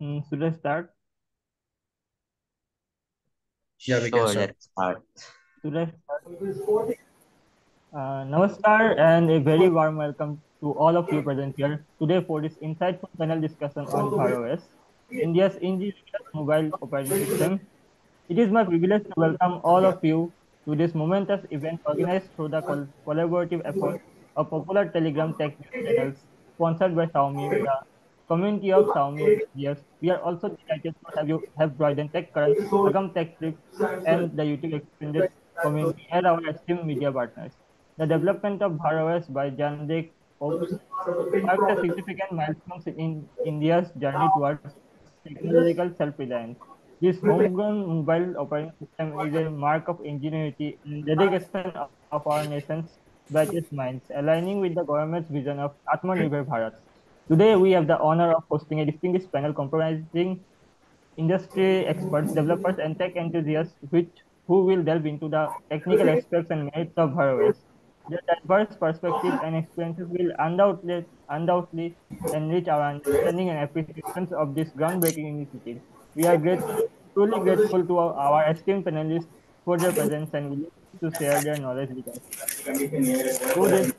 Mm, should I start? Yeah, we can start. let's start. Should I start? Uh, namaskar and a very warm welcome to all of you present here today for this insightful panel discussion on BharOS, India's ingenious mobile operating system. It is my privilege to welcome all of you to this momentous event organized through the col collaborative effort of popular Telegram tech news channels sponsored by Xiaomi, the community of Xiaomi engineers. We are also delighted to have you have joined Tech Current, Agam Tech Tricks, and the YouTube Extended community and our esteemed media partners. The development of BharOS by JandK marked a significant milestone in India's journey towards technological self-reliance. This homegrown mobile operating system is a mark of ingenuity and dedication of, of our nation's brightest minds, aligning with the government's vision of Atmanirbhar Bharat. Today, we have the honor of hosting a distinguished panel comprising industry experts, developers, and tech enthusiasts, which who will delve into the technical aspects and merits of BharOS. Their diverse perspectives and experiences will undoubtedly, undoubtedly enrich our understanding and appreciations of this groundbreaking initiative. We are grateful, truly grateful to our, our esteemed panelists for their presence and willingness to share their knowledge with us. Through this,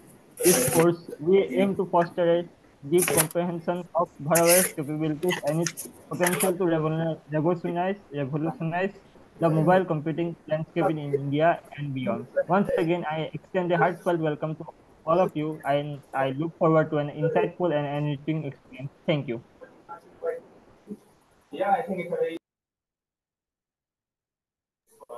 this course, we aim to foster a deep comprehension of BharOS capabilities and its potential to revolutionize, revolutionize the mobile computing landscape in India and beyond. Once again, I extend a heartfelt welcome to all of you, and I look forward to an insightful and enriching experience. Thank you. Yeah, I think it's a very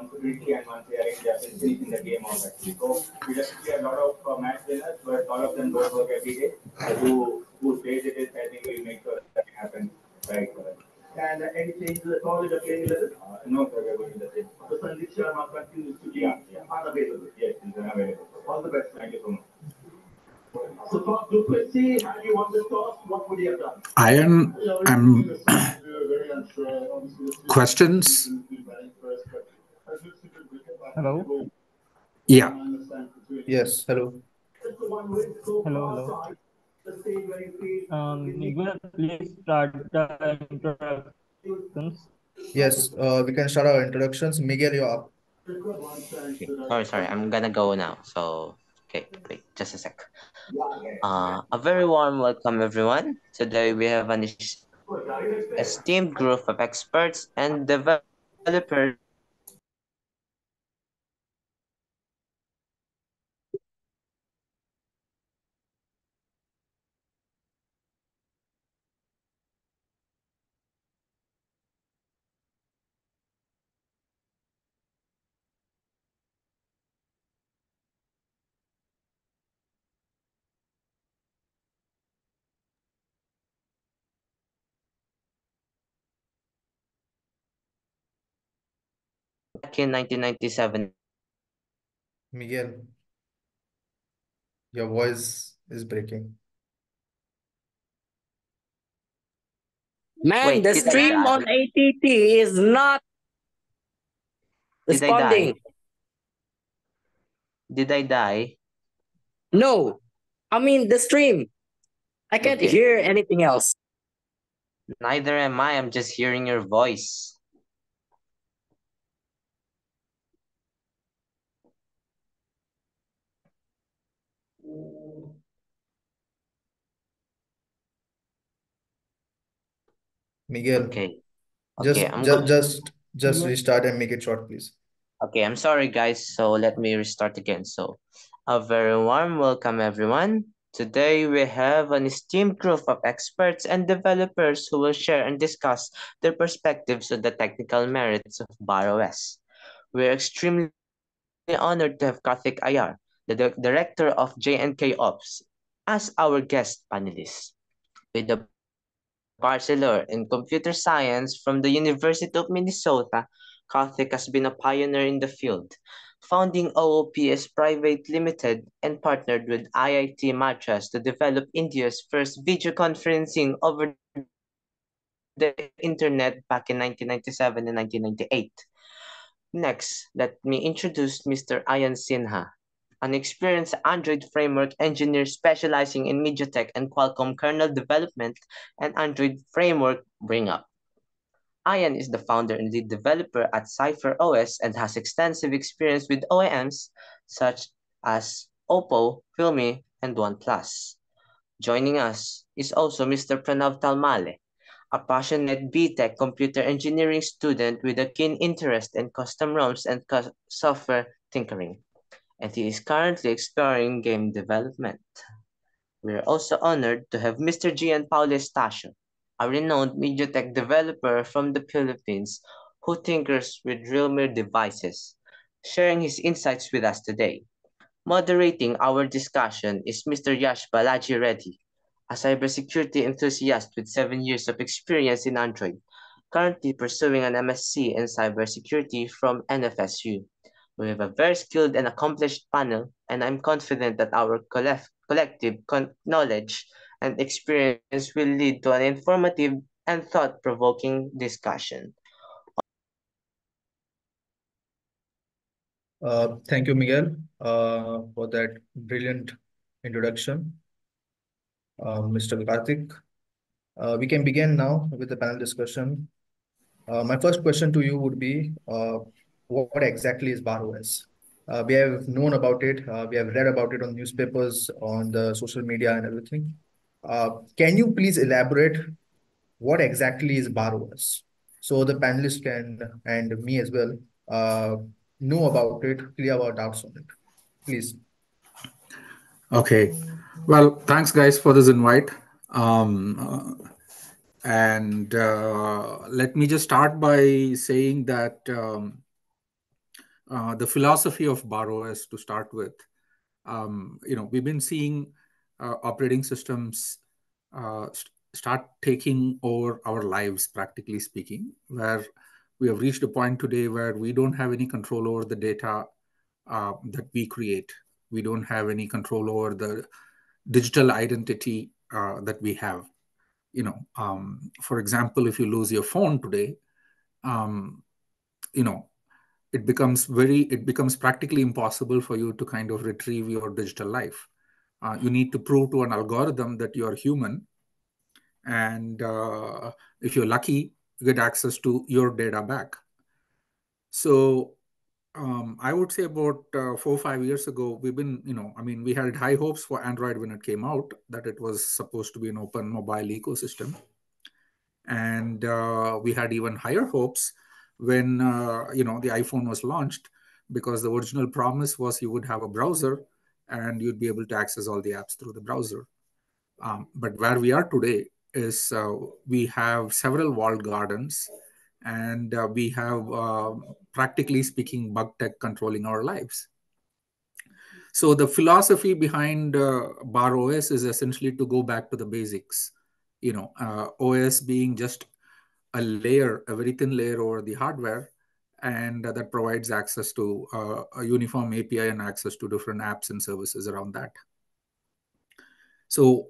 responsibility and once they are in, they are finishing the game out actually. So we definitely have a lot of uh, match winners, but all of them don't work every day. So who who plays it is, I think we'll make sure that it happens right for us. And uh, any changes at all in the playing level? Uh, no, sir, we're going to the same. So Sandeep Sharma continues to be Yeah, yeah. unavailable. Yes, it's unavailable. All the best. Thank you so much. So Faf du Plessis, had you won the toss, what would he have done? Iron, I'm questions. Hello? Yeah, Yes, hello. Hello, hello. Um, Miguel, please start the introductions. Yes, uh, we can start our introductions. Miguel, you're up. Okay. Sorry, sorry. I'm gonna go now. So, okay, wait, just a sec. Uh, a very warm welcome, everyone. Today we have an esteemed group of experts and developers back in 1997. Miguel, your voice is breaking. Man, Wait, the stream on ATT is not Did I responding. die? Did I die? No, I mean the stream. I can't Okay. hear anything else. Neither am I. I'm just hearing your voice. Miguel, Okay. just Okay, I'm just just just restart and make it short, please. Okay, I'm sorry, guys. So let me restart again. So, a very warm welcome, everyone. Today, we have an esteemed group of experts and developers who will share and discuss their perspectives on the technical merits of BharOS. We're extremely honored to have Karthik Ayyar, the director of JNK Ops, as our guest panelist. With a bachelor in computer science from the University of Minnesota, Karthik has been a pioneer in the field, founding OOPS Private Limited and partnered with IIT Madras to develop India's first video conferencing over the internet back in 1997 and 1998. Next, let me introduce Mr. Ayan Sinha, an experienced Android framework engineer specializing in MediaTek and Qualcomm kernel development and Android framework bring up. Ian is the founder and lead developer at CipherOS and has extensive experience with OEMs such as Oppo, Realme, and OnePlus. Joining us is also Mr. Pranav Talmale, a passionate BTech computer engineering student with a keen interest in custom ROMs and software tinkering, and he is currently exploring game development. We are also honored to have Mr. Gian Paulo Estacio, a renowned MediaTek developer from the Philippines who tinkers with Realme devices, sharing his insights with us today. Moderating our discussion is Mr. Yash Balaji Reddy, a cybersecurity enthusiast with seven years of experience in Android, currently pursuing an MSc in cybersecurity from NFSU. We have a very skilled and accomplished panel, and I'm confident that our collective knowledge and experience will lead to an informative and thought-provoking discussion. Uh, thank you, Miguel, uh, for that brilliant introduction. Uh, Mr. Karthik, uh, we can begin now with the panel discussion. Uh, my first question to you would be, uh, what exactly is BharOS? Uh, we have known about it. Uh, we have read about it on newspapers, on the social media and everything. Uh, can you please elaborate what exactly is BharOS? So the panelists can, and me as well, uh, know about it, clear our doubts on it. Please. Okay. Well, thanks guys for this invite. Um, and uh, let me just start by saying that um, uh, the philosophy of BharOS to start with, um, you know, we've been seeing uh, operating systems uh, st start taking over our lives, practically speaking, where we have reached a point today where we don't have any control over the data uh, that we create. We don't have any control over the digital identity uh, that we have. You know, um, for example, if you lose your phone today, um, you know, it becomes very it becomes practically impossible for you to kind of retrieve your digital life. Uh, you need to prove to an algorithm that you're human. And uh, if you're lucky you get access to your data back. So um, i would say about uh, four or five years ago we've been you know i mean we had high hopes for android when it came out that it was supposed to be an open mobile ecosystem. And uh, we had even higher hopes when uh, you know the iphone was launched because the original promise was you would have a browser and you'd be able to access all the apps through the browser. Um, but where we are today is uh, we have several walled gardens and uh, we have uh, practically speaking bug tech controlling our lives. So the philosophy behind uh, BharOS is essentially to go back to the basics. You know uh, os being just a layer, a very thin layer over the hardware, and uh, that provides access to uh, a uniform API and access to different apps and services around that. So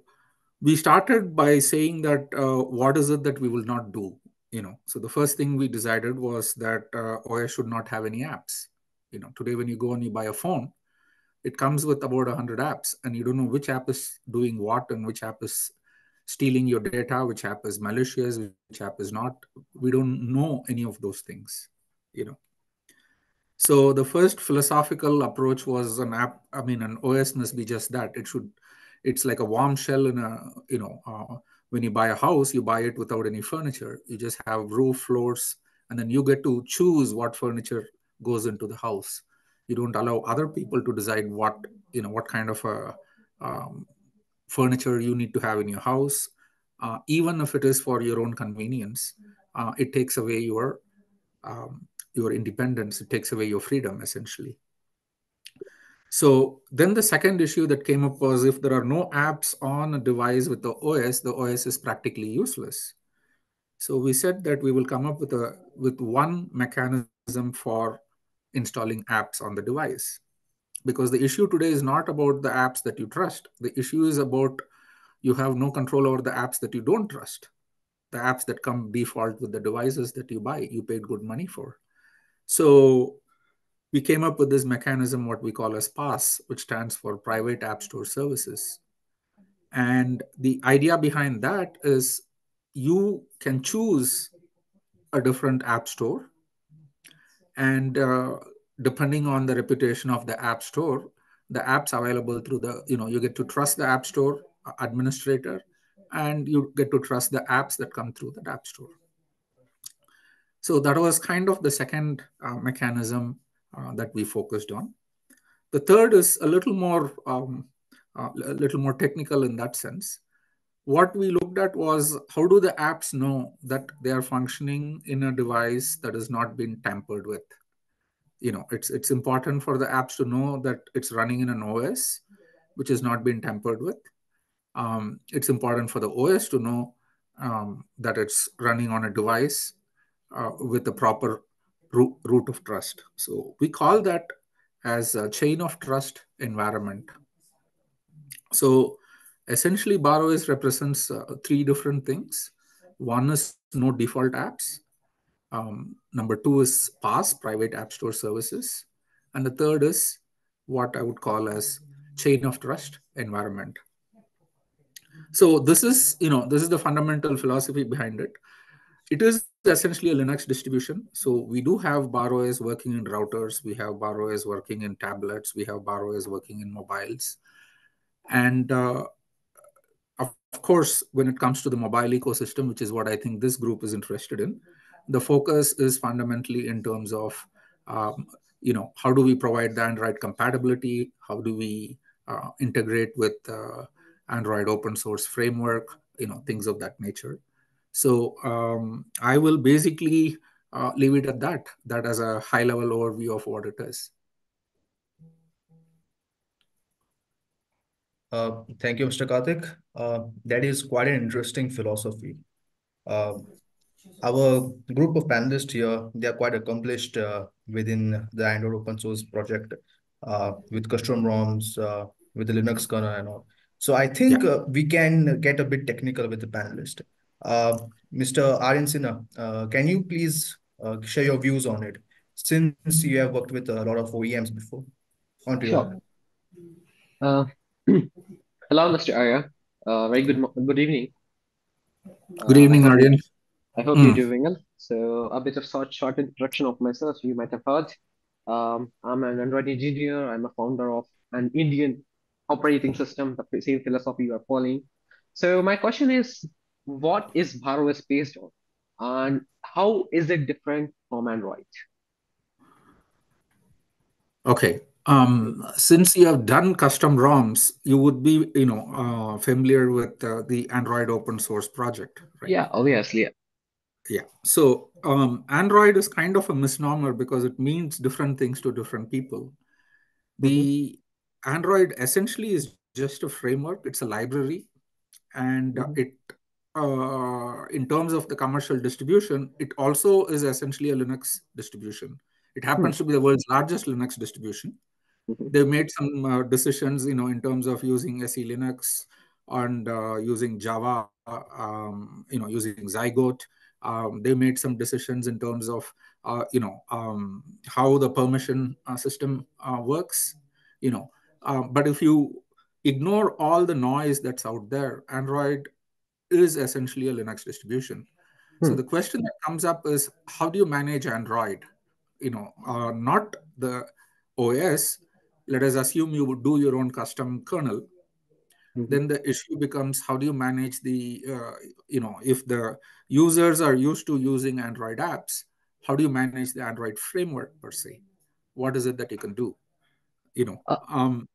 we started by saying that uh, what is it that we will not do? You know, so the first thing we decided was that uh, OS should not have any apps. You know, today when you go and you buy a phone, it comes with about 100 apps, and you don't know which app is doing what and which app is stealing your data, which app is malicious, which app is not. We don't know any of those things, you know. So the first philosophical approach was an app. I mean, an OS must be just that. It should. It's like a warm shell in a. You know, uh, when you buy a house, you buy it without any furniture. You just have roof, floors, and then you get to choose what furniture goes into the house. You don't allow other people to decide what you know what kind of a um, furniture you need to have in your house, uh, even if it is for your own convenience, uh, it takes away your um, your independence. It takes away your freedom, essentially. So then the second issue that came up was if there are no apps on a device with the OS, the OS is practically useless. So we said that we will come up with a with one mechanism for installing apps on the device because the issue today is not about the apps that you trust. The issue is about you have no control over the apps that you don't trust. The apps that come default with the devices that you buy you paid good money for. So we came up with this mechanism what we call as PASS which stands for private app store services. And the idea behind that is you can choose a different app store. And uh, depending on the reputation of the app store, the apps available through the, you know, you get to trust the app store administrator and you get to trust the apps that come through the app store. So that was kind of the second uh, mechanism uh, that we focused on. The third is a little more um, uh, a little more technical in that sense. What we looked at was how do the apps know that they are functioning in a device that has not been tampered with? You know, it's it's important for the apps to know that it's running in an OS which has not been tampered with. Um, it's important for the OS to know um, that it's running on a device uh, with the proper root, root of trust. So we call that as a chain of trust environment. So essentially, BharOS represents uh, three different things. One is no default apps. Um, number two is PASS, private app store services. And the third is what I would call as chain of trust environment. So this is, you know, this is the fundamental philosophy behind it. It is essentially a Linux distribution. So we do have BharOS working in routers. We have BharOS working in tablets. We have BharOS working in mobiles. And uh, of course, when it comes to the mobile ecosystem, which is what I think this group is interested in, the focus is fundamentally in terms of, um, you know, how do we provide the Android compatibility? How do we uh, integrate with uh, Android open source framework? You know, things of that nature. So um, I will basically uh, leave it at that, that as a high level overview of what it is. Uh, thank you, Mr. Karthik. Uh, that is quite an interesting philosophy. Uh, our group of panelists here, they are quite accomplished uh, within the Android open source project uh, with custom ROMs, uh, with the Linux kernel and all. So I think yeah. we can get a bit technical with the panelist. Mr. Aryan Sinha, can you please share your views on it? Since you have worked with a lot of OEMs before. On to sure. Hello, Mr. Arya. Uh, very good good evening. Good evening, uh, Aryan. I hope mm. you're doing well. So, a bit of short, short introduction of myself. You might have heard. Um, I'm an Android engineer. I'm a founder of an Indian operating system, the same philosophy you are following. So, my question is, what is BharOS based on, and how is it different from Android? Okay, um, since you have done custom ROMs, you would be, you know, uh, familiar with uh, the Android open source project, right? Yeah, obviously. Yeah. So um, Android is kind of a misnomer because it means different things to different people. The mm-hmm. Android essentially is just a framework. It's a library, and mm-hmm. it, uh, in terms of the commercial distribution, it also is essentially a Linux distribution. It happens mm-hmm. to be the world's largest Linux distribution. Mm-hmm. They've made some uh, decisions, you know, in terms of using SELinux and uh, using Java, um, you know, using Zygote. Um, they made some decisions in terms of, uh, you know, um, how the permission uh, system uh, works, you know. Um, but if you ignore all the noise that's out there, Android is essentially a Linux distribution. Hmm. So the question that comes up is, how do you manage Android? You know, uh, not the OS, let us assume you would do your own custom kernel mm-hmm. then the issue becomes how do you manage the uh, you know if the users are used to using android apps how do you manage the android framework per se what is it that you can do you know uh, um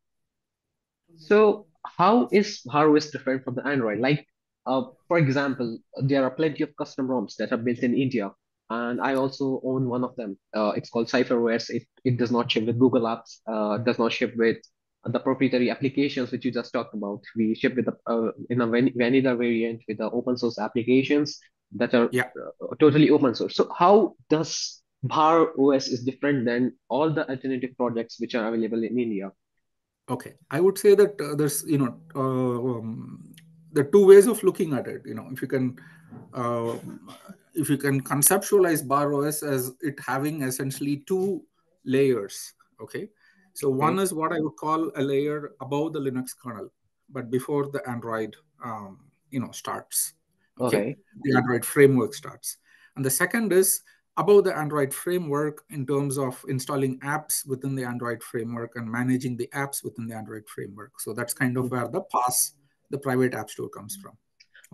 so how is BharOS different from the android like uh, for example there are plenty of custom roms that are built in india and I also own one of them. Uh, it's called CipherOS. It, it does not ship with Google Apps, uh, does not ship with the proprietary applications which you just talked about. We ship with a, uh, in a van vanilla variant with the open source applications that are yeah. Uh, totally open source. So how does BharOS is different than all the alternative projects which are available in India? Okay, I would say that uh, there's you know uh, um, the two ways of looking at it. You know, if you can uh, if you can conceptualize BharOS as it having essentially two layers okay so one is what i would call a layer above the linux kernel but before the android um, you know starts okay? okay the android framework starts And the second is above the Android framework in terms of installing apps within the Android framework and managing the apps within the Android framework. So that's kind of where the PASS, the private app store comes from.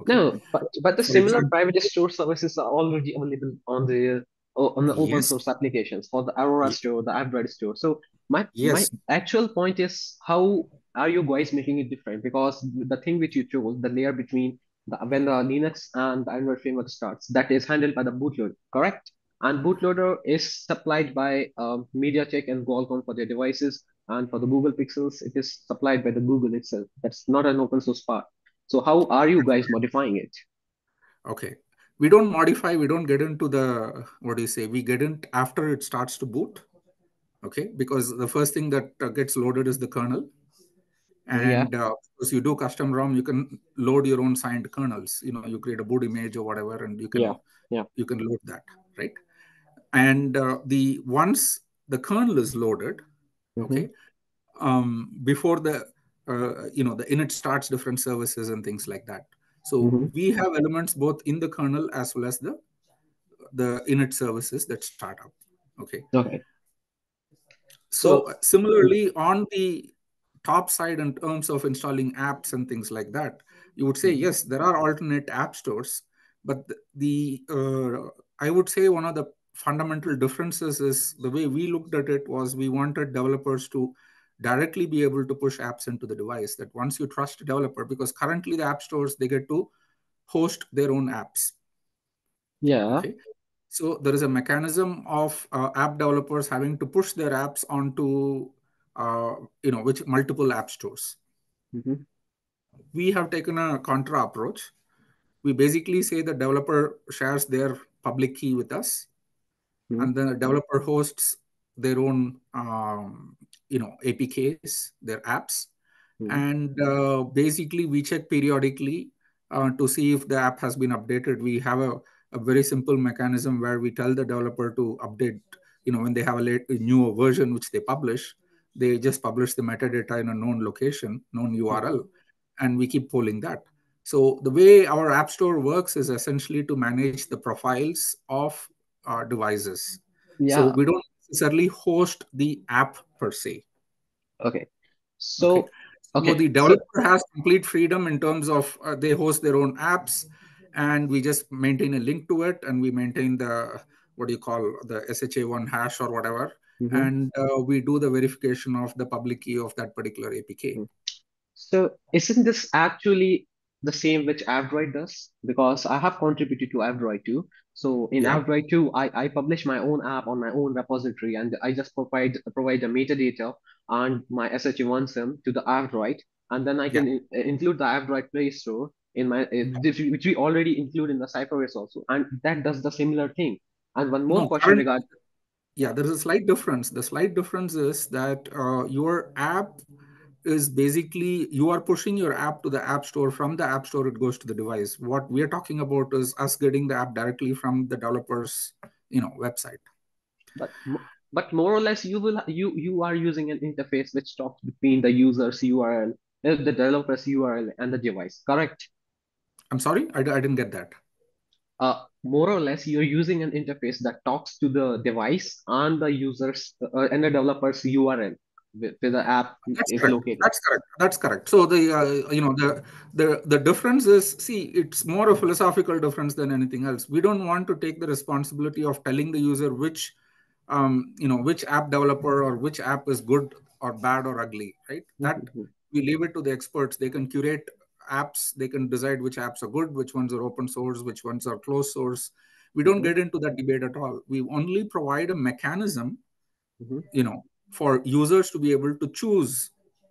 Okay. No, but but the similar private store services are already available on the on the open yes. source applications for the Aurora yes. store, the Android store. So my yes. my actual point is how are you guys making it different? Because the thing which you chose, the layer between the, when the Linux and the Android framework starts, that is handled by the bootloader, correct? And bootloader is supplied by um, MediaTek and Qualcomm for their devices, and for the Google Pixels, it is supplied by the Google itself. That's not an open source part. So how are you guys modifying it? Okay, we don't modify. We don't get into the what do you say? We get in after it starts to boot. Okay, because the first thing that uh, gets loaded is the kernel and yeah. uh, you do custom rom you can load your own signed kernels you know you create a boot image or whatever and you can yeah. Yeah. you can load that right and uh, the once the kernel is loaded mm-hmm. okay um, before the uh, you know the init starts different services and things like that so mm-hmm. we have elements both in the kernel as well as the the init services that start up okay okay so, so similarly on the top side in terms of installing apps and things like that you would say mm-hmm. yes there are alternate app stores but the, uh, i would say one of the fundamental differences is the way we looked at it was we wanted developers to directly be able to push apps into the device that once you trust a developer because currently the app stores they get to host their own apps yeah okay? so there is a mechanism of uh, app developers having to push their apps onto uh, you know, which multiple app stores. Mm-hmm. We have taken a contra approach. We basically say the developer shares their public key with us, mm-hmm. and the developer hosts their own, um, you know, APKs, their apps, mm-hmm. and uh, basically we check periodically uh, to see if the app has been updated. We have a, a very simple mechanism where we tell the developer to update you know when they have a, late, a newer version which they publish they just publish the metadata in a known location, known URL, and we keep polling that. So the way our app store works is essentially to manage the profiles of our devices. Yeah. So we don't necessarily host the app per se. Okay. So, okay. okay. So the developer so, has complete freedom in terms of uh, they host their own apps, and we just maintain a link to it, and we maintain the what do you call the SHA1 hash or whatever mm-hmm. and uh, we do the verification of the public key of that particular APK. Mm-hmm. So isn't this actually the same which F-Droid does? Because I have contributed to F-Droid too. So in yeah. F-Droid 2, I, I publish my own app on my own repository and I just provide provide the metadata and my SHA1 SIM to the F-Droid. And then I can yeah. in, include the F-Droid Play Store in my mm-hmm. which we already include in the CipherOS also. And that does the similar thing. And one more no, question regarding yeah there is a slight difference the slight difference is that uh, your app is basically you are pushing your app to the app store from the app store it goes to the device. What we are talking about is us getting the app directly from the developers you know website. But but more or less you will you you are using an interface which talks between the user's url uh, the developer's url and the device correct? I'm sorry? I, I didn't get that. Uh, more or less you're using an interface that talks to the device and the users uh, and the developer's URL where the app That's is correct. located. That's correct. That's correct. So the uh, you know the the the difference is see it's more a philosophical difference than anything else. We don't want to take the responsibility of telling the user which um, you know which app developer or which app is good or bad or ugly, right? That mm-hmm. we leave it to the experts. They can curate apps they can decide which apps are good which ones are open source which ones are closed source we don't mm-hmm. get into that debate at all we only provide a mechanism mm-hmm. you know for users to be able to choose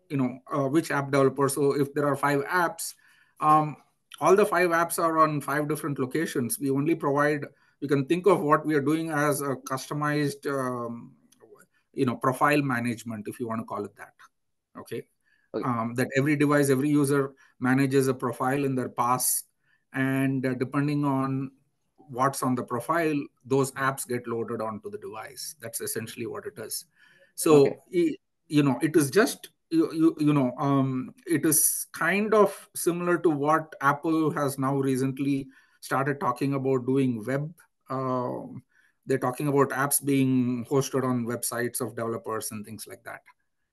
you know uh, which app developer. So if there are five apps um, all the five apps are on five different locations. We only provide you can think of what we are doing as a customized um, you know profile management if you want to call it that. Okay? Um, that every device, every user manages a profile in their PASS and uh, depending on what's on the profile, those apps get loaded onto the device. That's essentially what it is. So, okay. you know, it is just you, you, you know um, it is kind of similar to what Apple has now recently started talking about doing web um, they're talking about apps being hosted on websites of developers and things like that,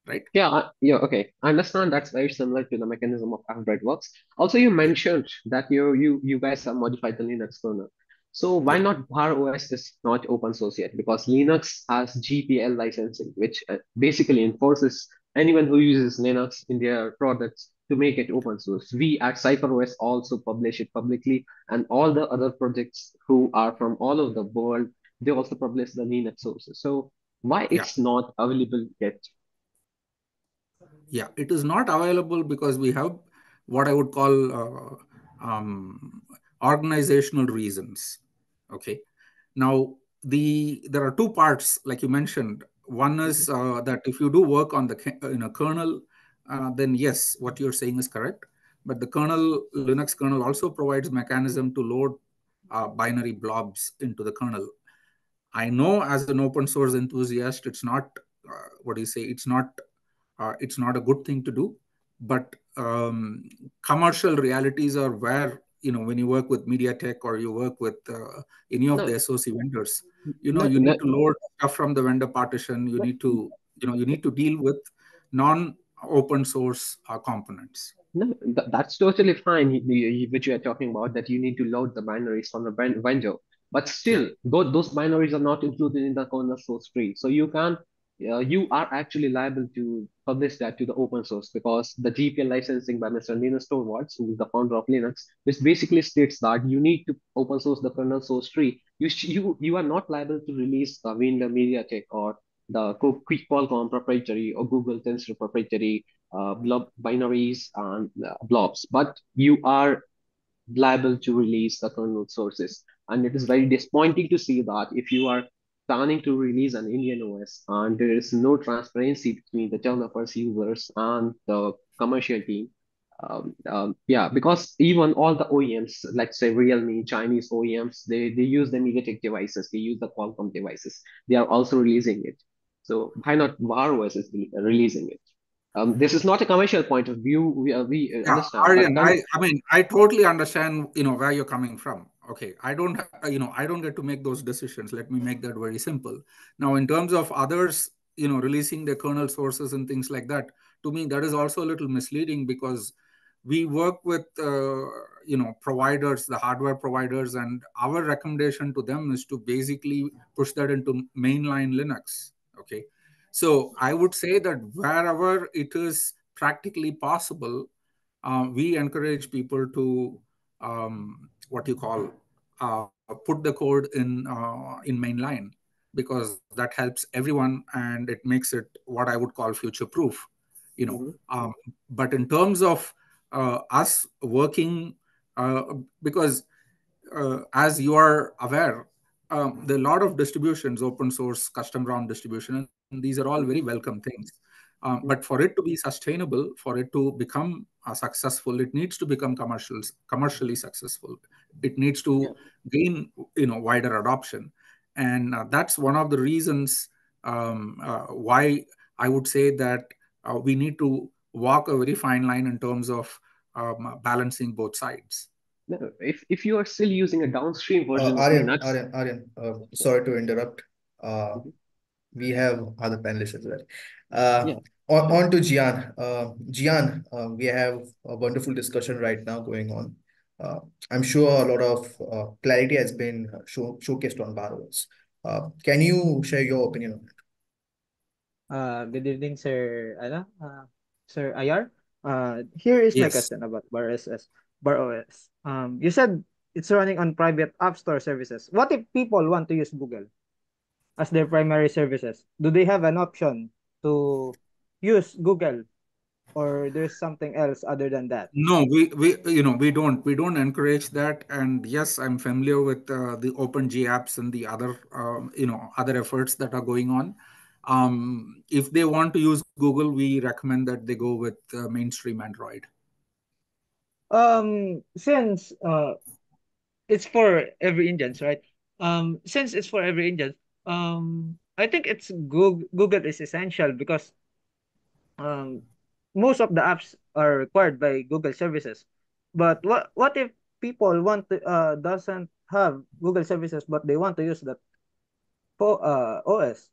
right? Yeah, yeah, okay. I understand that's very similar to the mechanism of Android works. Also, you mentioned that you you you guys have modified the Linux kernel. So why not BharOS is not open source yet? Because Linux has GPL licensing, which uh, basically enforces anyone who uses Linux in their products to make it open source. We at CipherOS also publish it publicly, and all the other projects who are from all over the world, they also publish the Linux sources. So why Yeah. it's not available yet? Yeah, it is not available because we have what I would call uh, um, organizational reasons. Okay. Now, the there are two parts, like you mentioned. One is uh, that if you do work on the ke- in a kernel, uh, then yes, what you're saying is correct. But the kernel, Linux kernel, also provides mechanism to load uh, binary blobs into the kernel. I know as an open source enthusiast, it's not uh, what do you say? It's not uh, it's not a good thing to do. But um, commercial realities are where you know when you work with MediaTek or you work with uh, any of No, the SOC vendors, you know no, you no, need to load stuff from the vendor partition. You need to you know you need to deal with non-open source uh, components. no, th- that's totally fine. Which you are talking about that you need to load the binaries from the vendor, but still, those those binaries are not included in the kernel source tree. So you can, uh, you are actually liable to publish that to the open source because the GPL licensing by Mr. Linus Torvalds, who is the founder of Linux, which basically states that you need to open source the kernel source tree. You you you are not liable to release the Windows MediaTek or the Quick Qualcomm proprietary or Google Tensor proprietary uh, blob binaries and uh, blobs, but you are liable to release the kernel sources. And it is very disappointing to see that if you are planning to release an Indian OS and there is no transparency between the developers, users, and the commercial team. Um, um, yeah, because even all the OEMs, like say Realme, Chinese OEMs, they, they use the MediaTek devices, they use the Qualcomm devices. They are also releasing it. So why not BharOS is releasing it? Um, this is not a commercial point of view. We uh, we Yeah, understand, Aryan, I, I mean, I totally understand, you know, where you're coming from. Okay, I don't, you know, I don't get to make those decisions. Let me make that very simple. Now, in terms of others, you know, releasing their kernel sources and things like that, to me, that is also a little misleading because we work with, uh, you know, providers, the hardware providers, and our recommendation to them is to basically push that into mainline Linux. Okay, so I would say that wherever it is practically possible, uh, we encourage people to um, what you call uh, put the code in uh, in mainline because that helps everyone and it makes it what I would call future proof. You know, Mhm. um, but in terms of uh, us working, uh, because uh, as you are aware, um, there are a lot of distributions, open source, custom ROM distribution, and these are all very welcome things. Um, but for it to be sustainable, for it to become uh, successful, it needs to become commercial, commercially successful. It needs to Yeah. gain, you know, wider adoption, and uh, that's one of the reasons um, uh, why I would say that uh, we need to walk a very fine line in terms of um, balancing both sides. No, if if you are still using a downstream Uh, version of Aryan, Linux, Aryan, Aryan, uh, sorry to interrupt. Uh, Mhm. we have other panelists as well. Uh, Yeah, on, on to Gian. Uh, Gian, uh, we have a wonderful discussion right now going on. Uh, I'm sure a lot of uh, clarity has been show, showcased on BharOS. Uh, can you share your opinion on it? Uh, good evening, Sir, ano, uh, Sir Ayyar. Uh, here is my question about Bar SS, BharOS. Um, you said it's running on private app store services. What if people want to use Google as their primary services? Do they have an option to use Google, or there's something else other than that? No, we, we you know we don't we don't encourage that. And yes, I'm familiar with uh, the OpenGApps and the other um, you know other efforts that are going on. Um, if they want to use Google, we recommend that they go with uh, mainstream Android. Um, since uh, it's for every Indians, right? Um, since it's for every Indian, um, I think it's Google. Google is essential because um, most of the apps are required by Google services. But what what if people want to uh, doesn't have Google services but they want to use that uh, OS?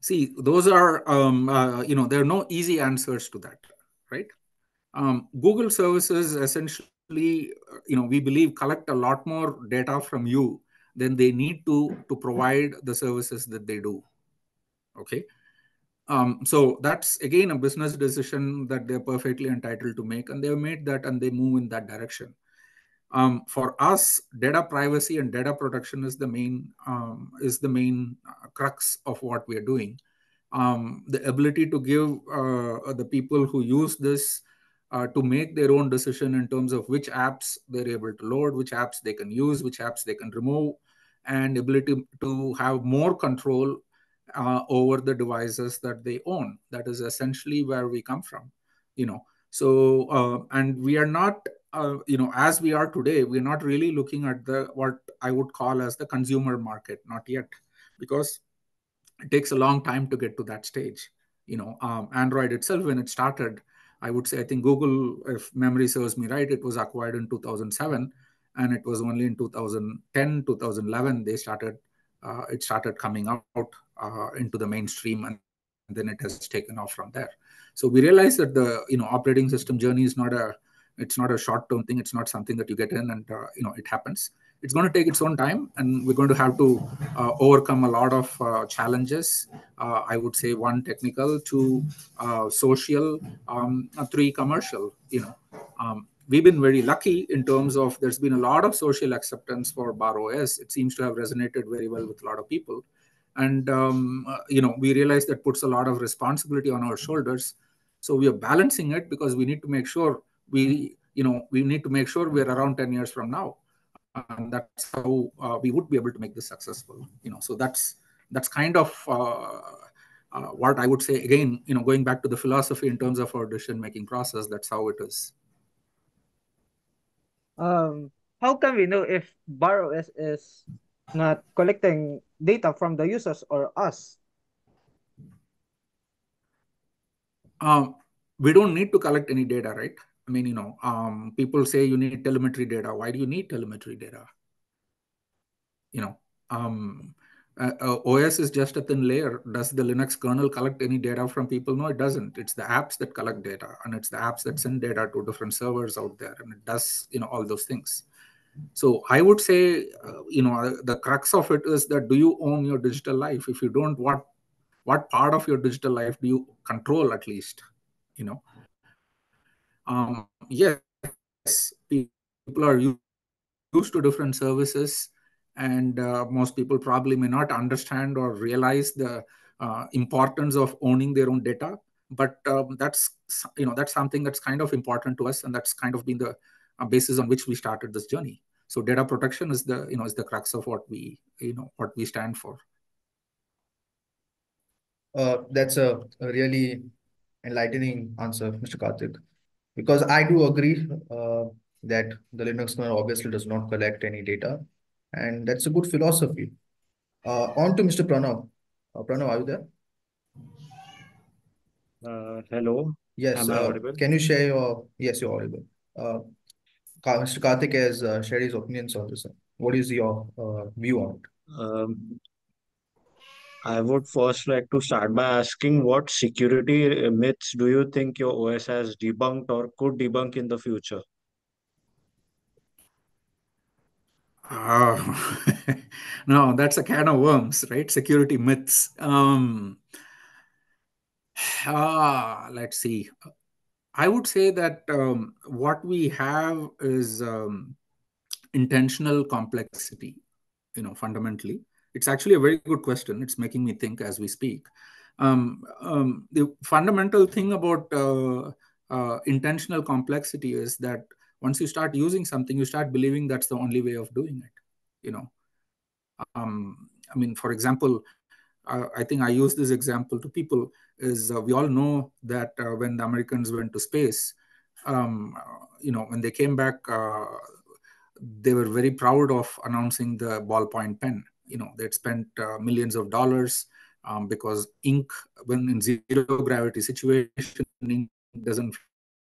See, those are um, uh, you know there are no easy answers to that, right? Um, Google services essentially, you know, we believe collect a lot more data from you than they need to to provide the services that they do. Okay. Um, so that's again a business decision that they're perfectly entitled to make, and they've made that and they move in that direction. Um, for us, data privacy and data protection is the main um, is the main uh, crux of what we are doing. Um, the ability to give uh, the people who use this uh, to make their own decision in terms of which apps they're able to load, which apps they can use, which apps they can remove, and ability to have more control uh, over the devices that they own. That is essentially where we come from, you know. So, uh, and we are not, uh, you know, as we are today, we're not really looking at the what I would call as the consumer market, not yet, because it takes a long time to get to that stage. You know, um, Android itself, when it started, I would say, I think Google, if memory serves me right, it was acquired in 2007, and it was only in 2010, 2011 they started, uh, it started coming out uh, into the mainstream, and then it has taken off from there. So we realize that the you know operating system journey is not a it's not a short term thing. It's not something that you get in and uh, you know it happens. It's going to take its own time, and we're going to have to uh, overcome a lot of uh, challenges. Uh, I would say one technical, two uh, social, um, three commercial. You know, um, we've been very lucky in terms of there's been a lot of social acceptance for BharOS. It seems to have resonated very well with a lot of people and um, uh, you know we realize that puts a lot of responsibility on our shoulders. So we are balancing it because we need to make sure we you know we need to make sure we're around 10 years from now. And that's how uh, we would be able to make this successful you know. So that's that's kind of uh, uh, what i would say again you know going back to the philosophy in terms of our decision making process that's how it is. Um how can we know if BharOS is not collecting data from the users or us? Um, we don't need to collect any data, right? I mean, you know, um, people say you need telemetry data. Why do you need telemetry data? You know, um, uh, uh, OS is just a thin layer. Does the Linux kernel collect any data from people? No, it doesn't. It's the apps that collect data, and it's the apps that send data to different servers out there, and it does, you know, all those things. So I would say, uh, you know, the crux of it is that do you own your digital life? If you don't, what what part of your digital life do you control at least? You know, um, yes, people are used to different services, and uh, most people probably may not understand or realize the uh, importance of owning their own data. But um, that's you know that's something that's kind of important to us, and that's kind of been the uh, basis on which we started this journey. So data protection is the you know is the crux of what we you know what we stand for. Uh, that's a, a, really enlightening answer, Mr. Karthik, because I do agree uh, that the Linux kernel obviously does not collect any data, and that's a good philosophy. Uh, on to Mr. Pranav. Uh, Pranav, are you there? Uh, hello. Yes. Am I uh, audible? Can you share your? Yes, you're audible. Mr. Karthik has uh, shared his opinions on this. What is your uh, view on it? Um, I would first like to start by asking what security myths do you think your OS has debunked or could debunk in the future? Uh, no, that's a can of worms, right? Security myths. Um, ah, let's see. I would say that um, what we have is um, intentional complexity, you know, fundamentally. It's actually a very good question. It's making me think as we speak. Um, um the fundamental thing about uh, uh, intentional complexity is that once you start using something, you start believing that's the only way of doing it. You know, um, I mean, for example, uh, I think I use this example to people is uh, we all know that uh, when the Americans went to space, um, you know, when they came back, uh, they were very proud of announcing the ballpoint pen. You know, they'd spent uh, millions of dollars um, because ink, when in zero gravity situation, ink doesn't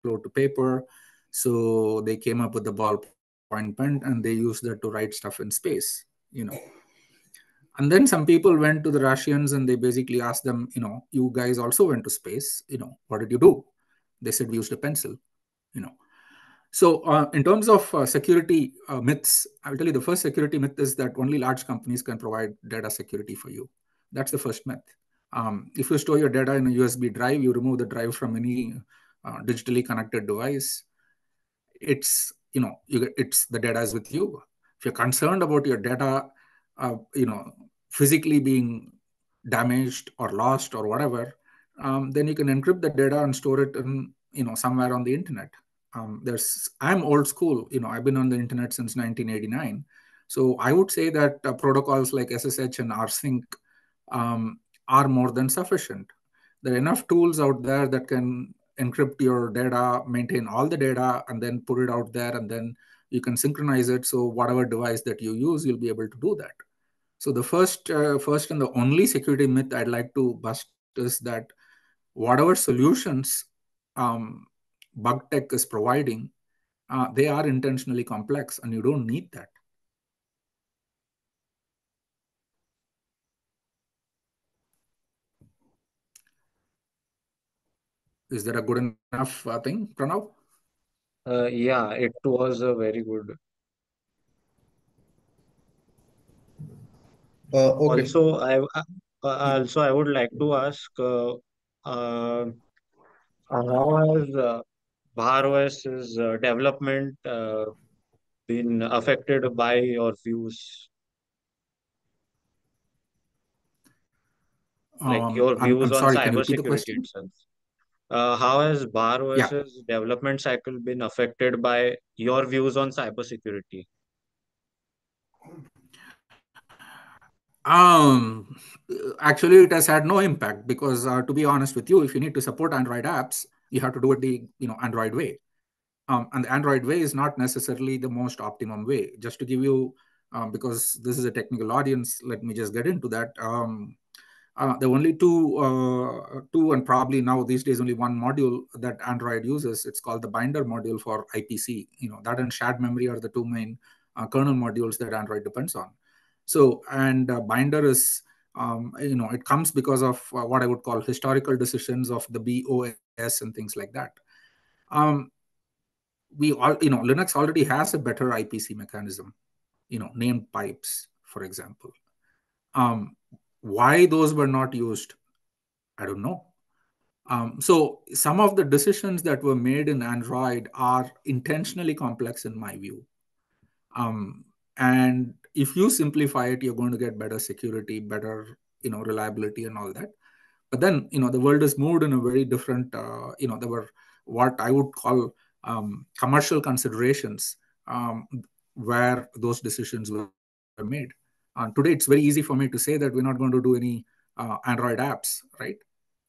flow to paper. So they came up with the ballpoint pen and they used that to write stuff in space, you know. And then some people went to the Russians and they basically asked them, you know, you guys also went to space, you know, what did you do? They said we used a pencil, you know. So uh, in terms of uh, security uh, myths, I'll tell you the first security myth is that only large companies can provide data security for you. That's the first myth. Um, if you store your data in a USB drive, you remove the drive from any uh, digitally connected device. It's you know you, it's the data is with you. If you're concerned about your data, uh, you know physically being damaged or lost or whatever, um, then you can encrypt the data and store it in you know somewhere on the internet. Um, there's I'm old school. You know I've been on the internet since 1989. So I would say that uh, protocols like SSH and rsync um, are more than sufficient. There are enough tools out there that can encrypt your data, maintain all the data, and then put it out there, and then you can synchronize it. So whatever device that you use, you'll be able to do that. So the first, uh, first and the only security myth I'd like to bust is that whatever solutions um, bug tech is providing, uh, they are intentionally complex, and you don't need that. Is that a good enough uh, thing, Pranav? Uh, yeah, it was a very good. Uh, okay. Also, I uh, also I would like to ask, uh, uh, how has uh, BharOS's uh, development uh, been affected by your views? Like Um, your I'm, views I'm on sorry, can you repeat the cybersecurity question? itself. Uh, how has Yeah. BharOS's development cycle been affected by your views on cybersecurity? Um, actually, it has had no impact because, uh, to be honest with you, if you need to support Android apps, you have to do it the you know Android way. Um, and the Android way is not necessarily the most optimum way. Just to give you, um, because this is a technical audience, let me just get into that. Um, uh, the only two, uh, two and probably now these days only one module that Android uses. It's called the binder module for IPC. You know that and shared memory are the two main uh, kernel modules that Android depends on. So and uh, binder is um, you know it comes because of uh, what I would call historical decisions of the BeOS and things like that. Um, we all you know Linux already has a better IPC mechanism. You know named pipes, for example. Um, why those were not used, I don't know. Um, so some of the decisions that were made in Android are intentionally complex in my view. Um, and if you simplify it, you're going to get better security, better you know reliability, and all that. But then you know the world has moved in a very different. Uh, you know there were what I would call um, commercial considerations um, where those decisions were made. Uh, today, it's very easy for me to say that we're not going to do any uh, Android apps, right?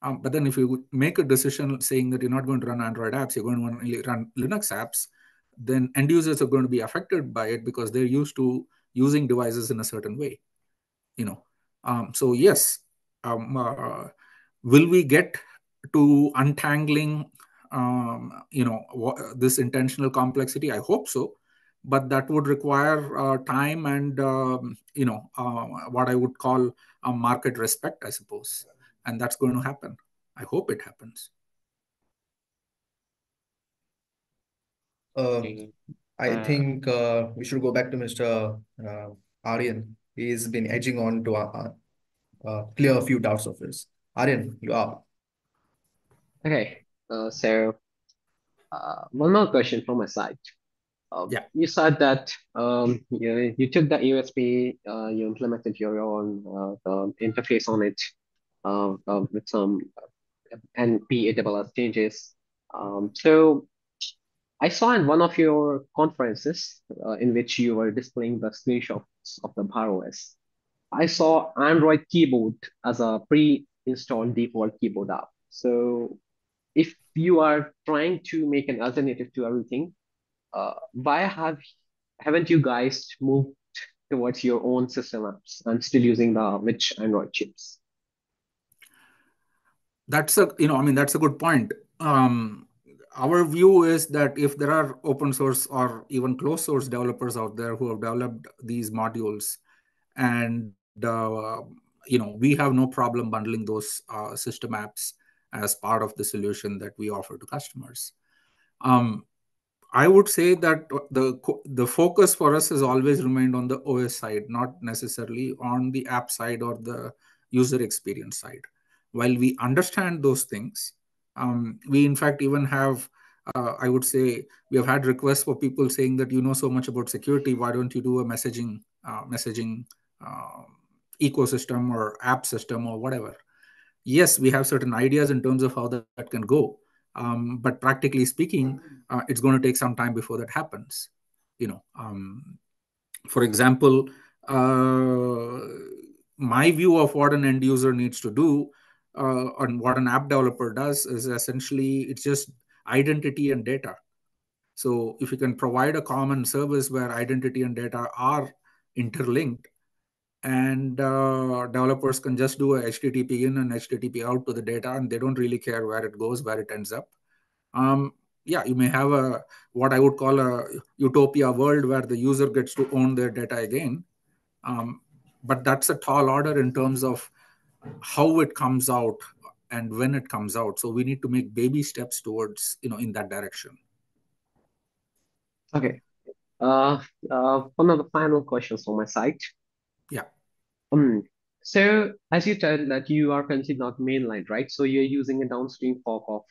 Um, but then if you make a decision saying that you're not going to run Android apps, you're going to only run Linux apps, then end users are going to be affected by it because they're used to using devices in a certain way, you know. Um, so yes, um, uh, will we get to untangling, um, you know, this intentional complexity? I hope so but that would require uh, time and um, you know uh, what I would call a market respect, I suppose, and that's going to happen. I hope it happens. Uh, I think uh, we should go back to Mr. Uh, Aryan. He's been edging on to uh, uh, clear a few doubts of his. Aryan, you are. Okay, uh, so uh, one more question from my side. Um, yeah. You said that um, you, you took the USB, uh, you implemented your own uh, interface on it uh, uh, with some NPAWS changes. Um, so I saw in one of your conferences uh, in which you were displaying the screenshots of the BharOS. I saw Android keyboard as a pre-installed default keyboard app. So if you are trying to make an alternative to everything, uh, why have haven't you guys moved towards your own system apps and still using the rich Android chips? That's a you know I mean that's a good point. Um, our view is that if there are open source or even closed source developers out there who have developed these modules and uh, you know we have no problem bundling those uh, system apps as part of the solution that we offer to customers um, i would say that the the focus for us has always remained on the os side not necessarily on the app side or the user experience side. While we understand those things um, we in fact even have uh, i would say we have had requests for people saying that you know so much about security why don't you do a messaging uh, messaging uh, ecosystem or app system or whatever? Yes we have certain ideas in terms of how that, that can go um, but practically speaking uh, it's going to take some time before that happens you know um, for example uh, my view of what an end user needs to do uh, and what an app developer does is essentially it's just identity and data. So if you can provide a common service where identity and data are interlinked, and uh, developers can just do a HTTP in and HTTP out to the data, and they don't really care where it goes, where it ends up. Um, yeah, you may have a what I would call a utopia world where the user gets to own their data again, um, but that's a tall order in terms of how it comes out and when it comes out. So we need to make baby steps towards you know in that direction. Okay. Uh, uh one of the final questions on my side yeah um so as you said that you are currently not mainline right so you're using a downstream fork of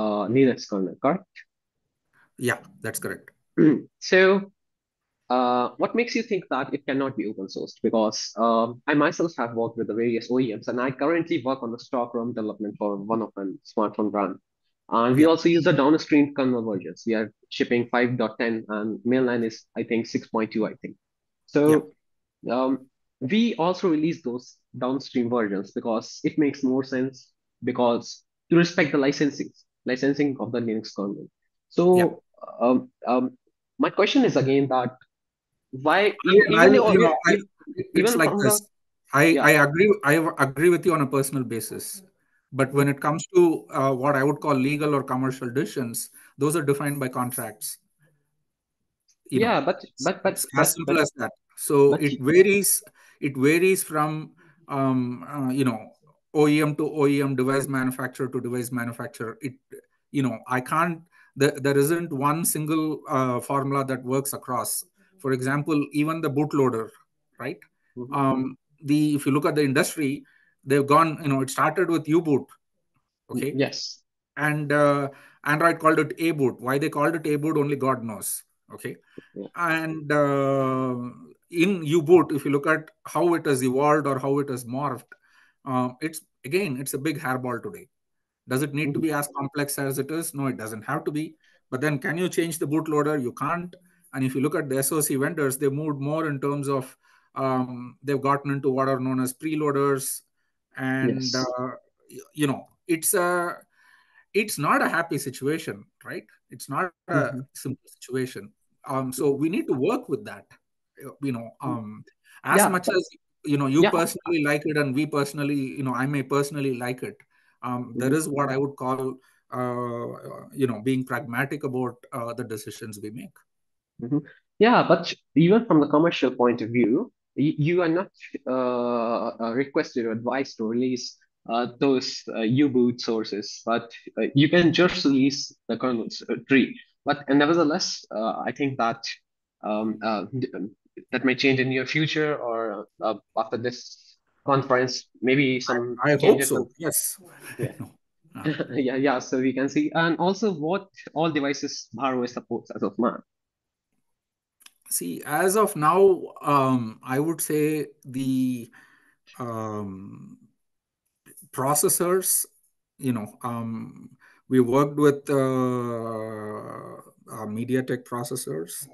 uh linux kernel correct yeah that's correct so uh, what makes you think that it cannot be open sourced? Because um, I myself have worked with the various OEMs, and I currently work on the stock ROM development for one of them smartphone brand. And we also use the downstream kernel versions. We are shipping 5.10, and mainline is I think 6.2. I think so. Yeah. Um, we also release those downstream versions because it makes more sense because to respect the licensing licensing of the Linux kernel. So yeah. um, um, my question is again that why even, I, you know, I, it's like this the, I, yeah. I agree I agree with you on a personal basis but when it comes to uh, what I would call legal or commercial decisions those are defined by contracts you yeah know, but but but as simple but, as that so it varies it varies from um, uh, you know OEM to OEM device manufacturer to device manufacturer. It you know I can't there, there isn't one single uh, formula that works across. For example even the bootloader right? Mm-hmm. um, the if you look at the industry they've gone you know it started with u-boot okay? Yes. And uh, android called it a boot why they called it a boot only god knows okay? And uh, in u-boot if you look at how it has evolved or how it has morphed uh, it's again it's a big hairball today does it need to be as complex as it is no it doesn't have to be but then can you change the bootloader you can't and if you look at the SOC vendors, they moved more in terms of um, they've gotten into what are known as preloaders, and yes. uh, you know it's a it's not a happy situation, right? It's not a mm-hmm. simple situation. Um, so we need to work with that. You know, um, as yeah. much as you know, you yeah. personally like it, and we personally, you know, I may personally like it. Um, mm-hmm. there is what I would call, uh, you know, being pragmatic about uh, the decisions we make. Mm-hmm. Yeah, but even from the commercial point of view, you, you are not uh, requested or advised to release uh, those uh, U-boot sources, but uh, you can just release the kernel tree. But nevertheless, uh, I think that um, uh, that may change in your future or after this conference, maybe some. I, I hope so. Yes. Yeah. yeah, yeah. So we can see, and also what all devices BharOS supports as of now. See, as of now, um, I would say the um, processors, you know, um, we worked with uh, uh, MediaTek processors.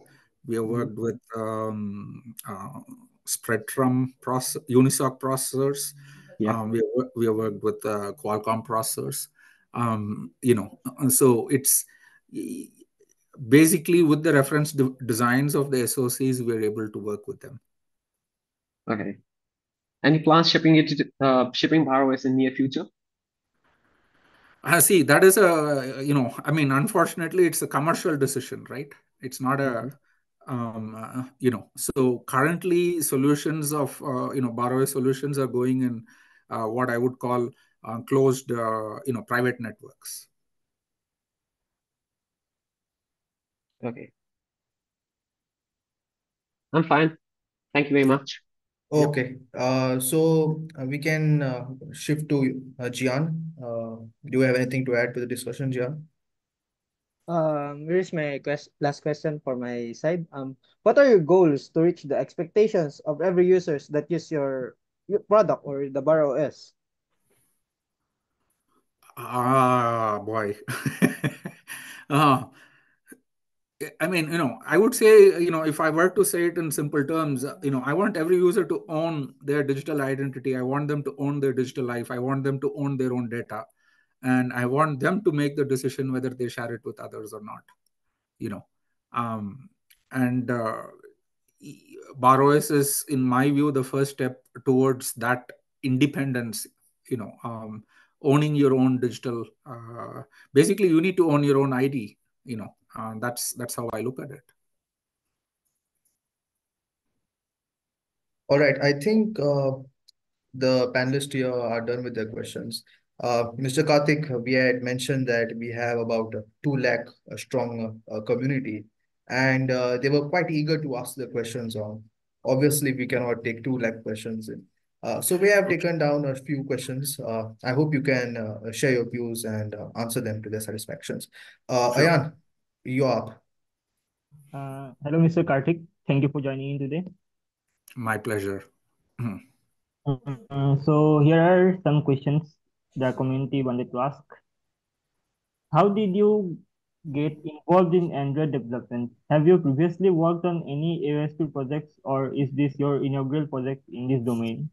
We have worked mm-hmm. with um, uh, Spreadtrum process, Unisoc processors. Yeah. Um, we, have, we have worked with uh, Qualcomm processors. Um, you know, so it's basically with the reference de- designs of the SOCs, we're able to work with them. Okay. Any plans shipping it to uh, shipping BharOS in near future? Uh, see, that is a, you know, I mean, unfortunately, it's a commercial decision, right? It's not a, um, uh, you know, so currently solutions of, uh, you know, borrower solutions are going in uh, what I would call uh, closed, uh, you know, private networks. Okay. I'm fine. Thank you very much. Okay, uh, so uh, we can uh, shift to uh, Gian. Uh, do you have anything to add to the discussion, Gian? Um, here's my quest last question for my side. Um, what are your goals to reach the expectations of every users that use your, product or the BharOS? Ah, boy. uh, I mean, you know, I would say, you know, if I were to say it in simple terms, you know, I want every user to own their digital identity. I want them to own their digital life. I want them to own their own data. And I want them to make the decision whether they share it with others or not, you know. Um, and uh, BharOS is, in my view, the first step towards that independence, you know, um, owning your own digital. Uh, basically, you need to own your own ID, you know uh, that's that's how I look at it. All right, I think uh, the panelists here are done with their questions. Uh, Mr. Karthik, we had mentioned that we have about two lakh strong uh, community, and uh, they were quite eager to ask the questions on. Obviously, we cannot take two lakh questions in. Uh, so we have taken down a few questions. I hope you can share your views and answer them to their satisfactions. Sure. Ayan, you up. Uh, hello, Mr. Karthik. Thank you for joining in today. My pleasure. uh, so here are some questions the community wanted to ask. How did you get involved in Android development? Have you previously worked on any AOSP projects or is this your inaugural project in this domain?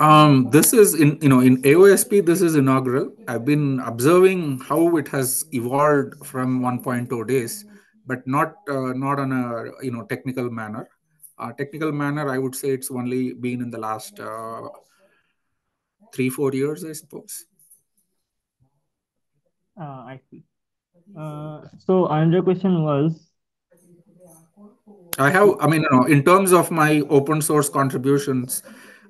Um, this is in you know in AOSP this is inaugural. I've been observing how it has evolved from 1.0 days, but not uh, not on a you know technical manner. Uh, technical manner, I would say it's only been in the last uh, three four years, I suppose. Uh, I see. Uh, so another question was I have, I mean, you know, in terms of my open source contributions,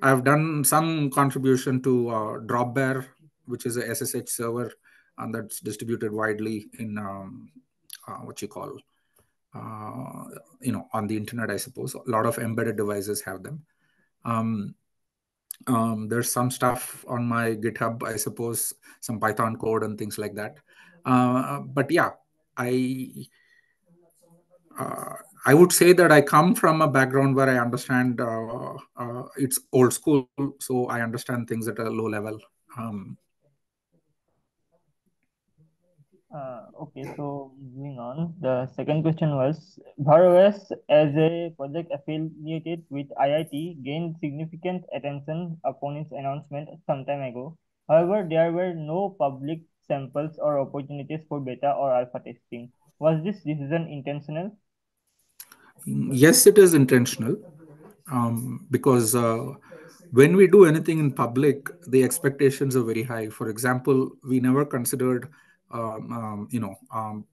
I've done some contribution to uh, Dropbear, which is a SSH server, and that's distributed widely in um, uh, what you call, uh, you know, on the internet. I suppose a lot of embedded devices have them. Um, um, there's some stuff on my GitHub, I suppose, some Python code and things like that. Uh, but yeah, I uh, I would say that I come from a background where I understand uh, uh, it's old school, so I understand things at a low level. Um, uh, okay, so moving on. The second question was BharOS as a project affiliated with IIT gained significant attention upon its announcement some time ago. However, there were no public samples or opportunities for beta or alpha testing. Was this decision intentional? yes it is intentional um, because uh, when we do anything in public the expectations are very high for example we never considered um, um, you know um,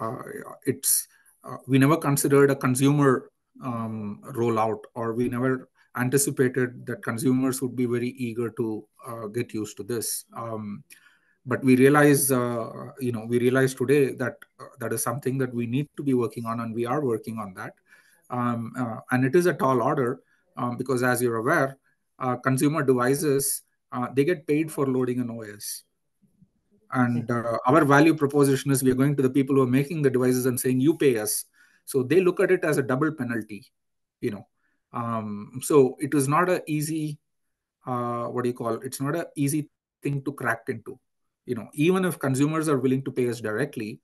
uh, it's uh, we never considered a consumer um, rollout or we never anticipated that consumers would be very eager to uh, get used to this. Um, but we realize uh, you know we realize today that uh, that is something that we need to be working on and we are working on that. Um, uh, and it is a tall order because as you're aware consumer devices they get paid for loading an os and uh, our value proposition is we are going to the people who are making the devices and saying you pay us. So they look at it as a double penalty you know. Um, so it is not a easy what do you call it? it's not an easy thing to crack into you know. Even if consumers are willing to pay us directly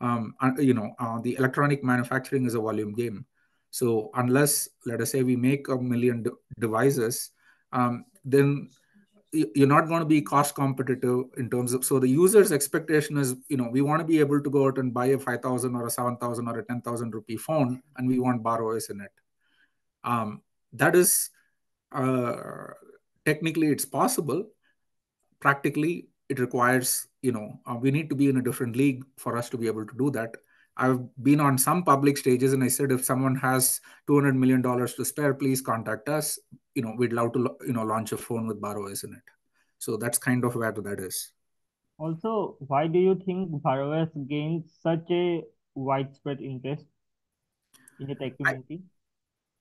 um, you know uh, the electronic manufacturing is a volume game. So unless let us say we make a million de- devices um, then you're not going to be cost competitive in terms of so the user's expectation is you know we want to be able to go out and buy a 5000 or a 7000 or a 10000 rupee phone and we want BharOS in it. Um, that is uh, technically it's possible. Practically it requires you know uh, we need to be in a different league for us to be able to do that i've been on some public stages and i said if someone has 200 million dollars to spare please contact us. You know we'd love to you know launch a phone with BharOS in it. So that's kind of where that is. Also why do you think BharOS gained such a widespread interest in the tech community?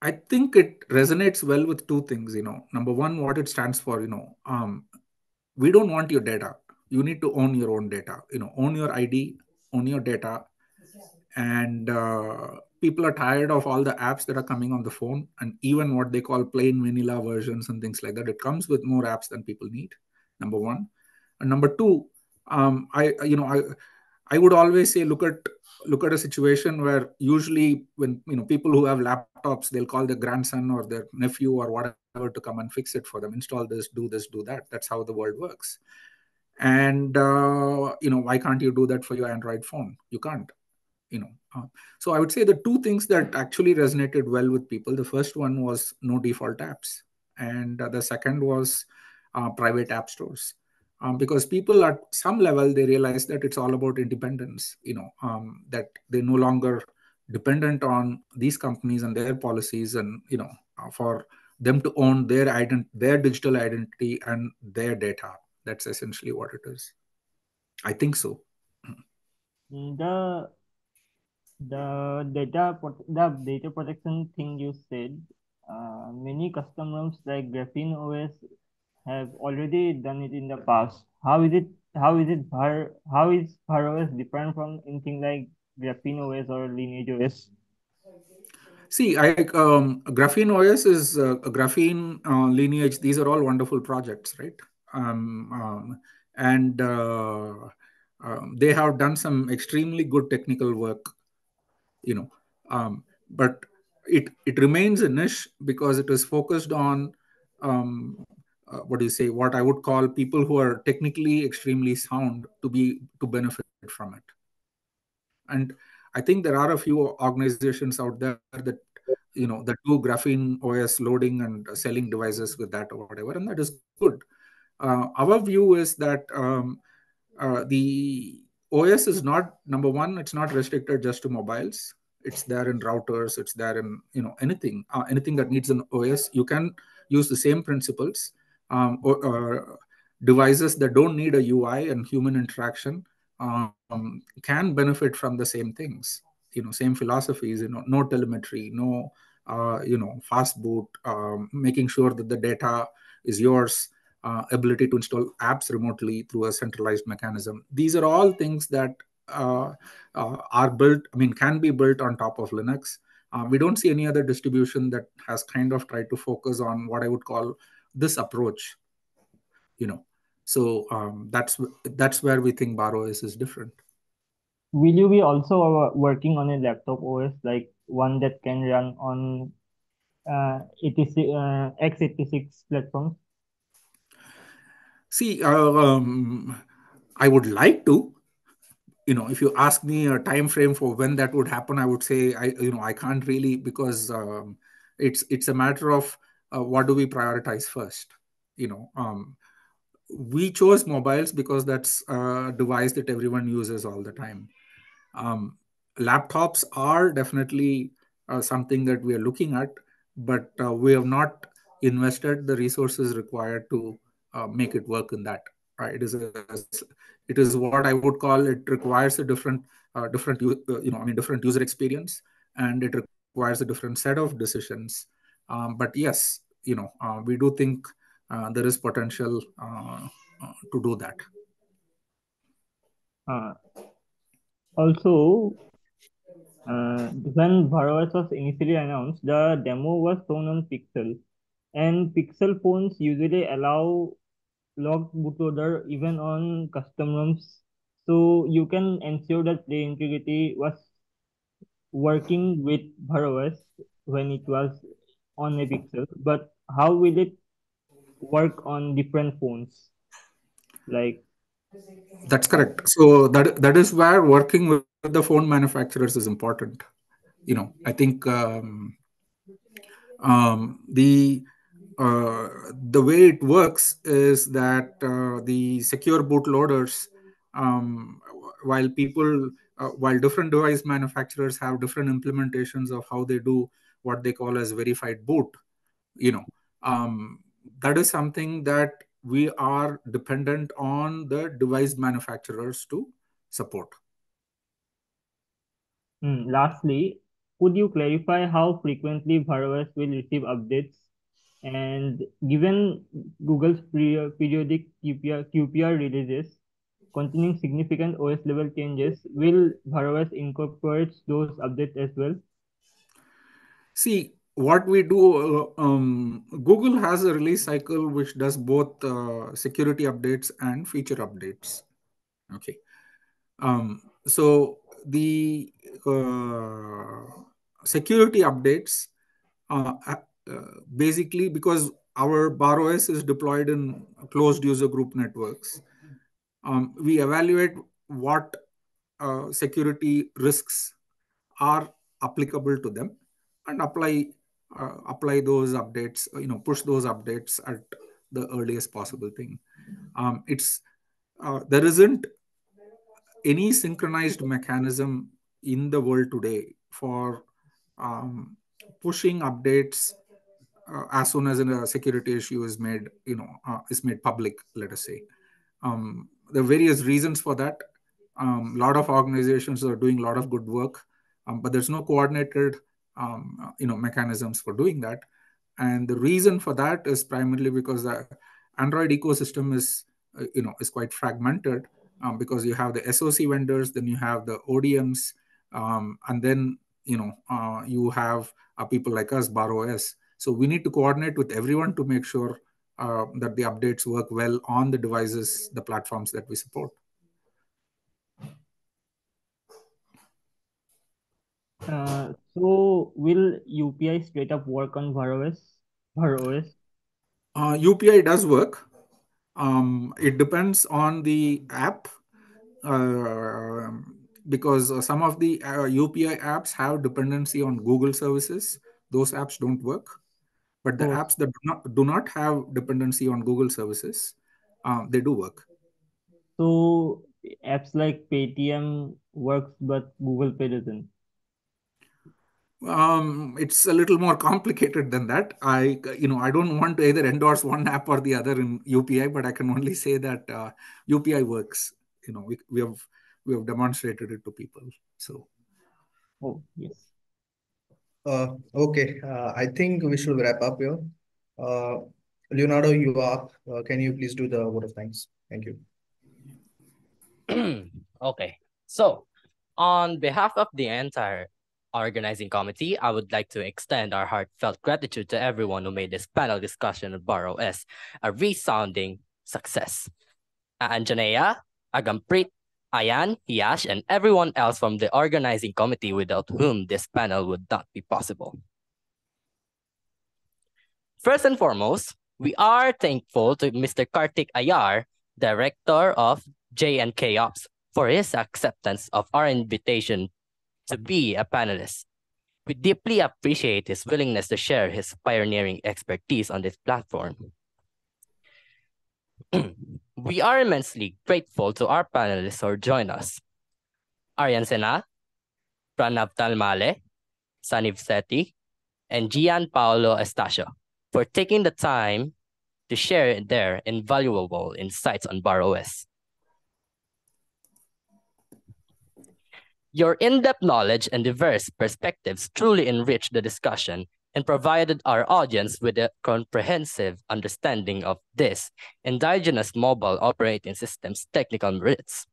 I, I think it resonates well with two things you know. Number one what it stands for you know um, we don't want your data. You need to own your own data. You know own your id own your data and uh, people are tired of all the apps that are coming on the phone and even what they call plain vanilla versions and things like that. It comes with more apps than people need number one. And number two um, i you know i i would always say look at look at a situation where usually when you know people who have laptops they'll call their grandson or their nephew or whatever to come and fix it for them. Install this do this do that. That's how the world works. And uh, you know why can't you do that for your android phone? You can't you know uh, so i would say the two things that actually resonated well with people the first one was no default apps and uh, the second was uh, private app stores. Um, because people at some level they realize that it's all about independence you know um, that they're no longer dependent on these companies and their policies and you know uh, for them to own their ident- their digital identity and their data. That's essentially what it is. I think so. The the data the data protection thing you said uh, many customers like graphene os have already done it in the past how is it how is it Bhar, how is BharOS different from anything like graphene os or lineage os See, I um, Graphene OS is uh, a Graphene uh, lineage. These are all wonderful projects, right? Um, um, and uh, um, they have done some extremely good technical work, you know. Um, but it it remains a niche because it is focused on um, uh, what do you say? What I would call people who are technically extremely sound to be to benefit from it. And I think there are a few organizations out there that you know that do graphene OS loading and selling devices with that or whatever, and that is good. Uh, our view is that um, uh, the OS is not number one. It's not restricted just to mobiles. It's there in routers. It's there in you know anything uh, anything that needs an OS. You can use the same principles. Um, or, or devices that don't need a UI and human interaction um, can benefit from the same things you know same philosophies you know no telemetry no uh, you know fast boot um, making sure that the data is yours uh, ability to install apps remotely through a centralized mechanism these are all things that uh, uh are built i mean can be built on top of linux uh, we don't see any other distribution that has kind of tried to focus on what i would call this approach you know so um, that's that's where we think BharOS is different. Will you be also uh, working on a laptop OS like one that can run on uh, 86, uh, x86 platforms? See, uh, um, I would like to. You know, if you ask me a time frame for when that would happen, I would say I, you know, I can't really because um, it's it's a matter of uh, what do we prioritize first. You know, um, we chose mobiles because that's a device that everyone uses all the time. Um, laptops are definitely uh, something that we are looking at, but uh, we have not invested the resources required to uh, make it work in that. Right? It is a, it is what I would call it requires a different uh, different uh, you know I mean different user experience, and it requires a different set of decisions. Um, but yes, you know uh, we do think uh, there is potential uh, uh, to do that. also, when BharOS was initially announced, the demo was shown on Pixel, and Pixel phones usually allow locked bootloader even on custom ROMs, so you can ensure that the integrity was working with BharOS when it was on a Pixel. But how will it work on different phones? Like that's correct. So that that is where working with the phone manufacturers is important. You know i think um, um, the uh, the way it works is that uh, the secure bootloaders, um, while people, uh, while different device manufacturers have different implementations of how they do what they call as verified boot, you know, um, that is something that we are dependent on the device manufacturers to support. Mm, lastly, could you clarify how frequently BharOS will receive updates? And given Google's periodic QPR, QPR releases containing significant OS level changes, will BharOS incorporate those updates as well? See, what we do, uh, um, Google has a release cycle which does both uh, security updates and feature updates. Okay. Um, so the uh, security updates uh, basically because our BharOS is deployed in closed user group networks, um, we evaluate what uh, security risks are applicable to them and apply uh, apply those updates, you know, push those updates at the earliest possible thing. Um, it's uh, there isn't any synchronized mechanism in the world today for um, pushing updates uh, as soon as a security issue is made, you know, uh, is made public. Let us say um, there are various reasons for that. A um, lot of organizations are doing a lot of good work, um, but there's no coordinated um, you know mechanisms for doing that and the reason for that is primarily because the android ecosystem is uh, you know is quite fragmented um, because you have the soc vendors then you have the odms um, and then you know uh, you have uh, people like us BharOS so we need to coordinate with everyone to make sure uh, that the updates work well on the devices the platforms that we support Uh, so will UPI straight up work on BharOS? BharOS? Uh, UPI does work. Um, it depends on the app uh, because some of the uh, UPI apps have dependency on Google services. Those apps don't work. But the oh. apps that do not, do not have dependency on Google services, um, they do work. So apps like Paytm works, but Google Pay doesn't um, it's a little more complicated than that. I, you know, I don't want to either endorse one app or the other in UPI, but I can only say that uh, UPI works. You know, we, we have we have demonstrated it to people. So, oh yes. Uh, okay, uh, I think we should wrap up here. Uh, Leonardo, you are. Uh, can you please do the vote of thanks? Thank you. okay, so on behalf of the entire organizing committee, I would like to extend our heartfelt gratitude to everyone who made this panel discussion on BharOS a resounding success. Anjanea, Agamprit, Ayan, Yash, and everyone else from the organizing committee without whom this panel would not be possible. First and foremost, we are thankful to Mr. Karthik Ayyar, Director of JandK Ops, for his acceptance of our invitation to be a panelist. We deeply appreciate his willingness to share his pioneering expertise on this platform. we are immensely grateful to our panelists who join us. Aryan Sena, Pranav Talmale, Saniv Sethi, and Gian Paolo Estacio for taking the time to share their invaluable insights on BharOS. Your in-depth knowledge and diverse perspectives truly enrich the discussion and provided our audience with a comprehensive understanding of this indigenous mobile operating system's technical merits.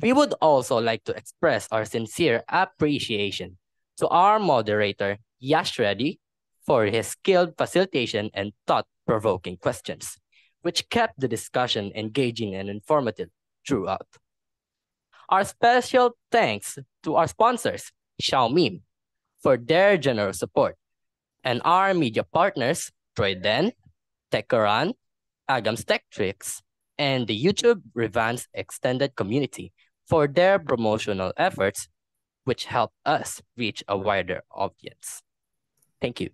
We would also like to express our sincere appreciation to our moderator, Yash Reddy, for his skilled facilitation and thought-provoking questions, which kept the discussion engaging and informative throughout. Our special thanks to our sponsors, Xiaomi, for their generous support, and our media partners, Troyden, Tekoran, Agam's Tech Tricks, and the YouTube ReVanced Extended Community for their promotional efforts, which help us reach a wider audience. Thank you.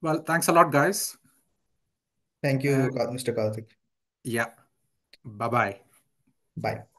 Well, thanks a lot, guys. Thank you, Mr. Karthik. Yeah. Bye-bye. Bye. -bye. Bye.